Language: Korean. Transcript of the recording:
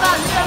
Hello.